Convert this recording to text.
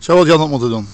Zou wat Jan moeten doen.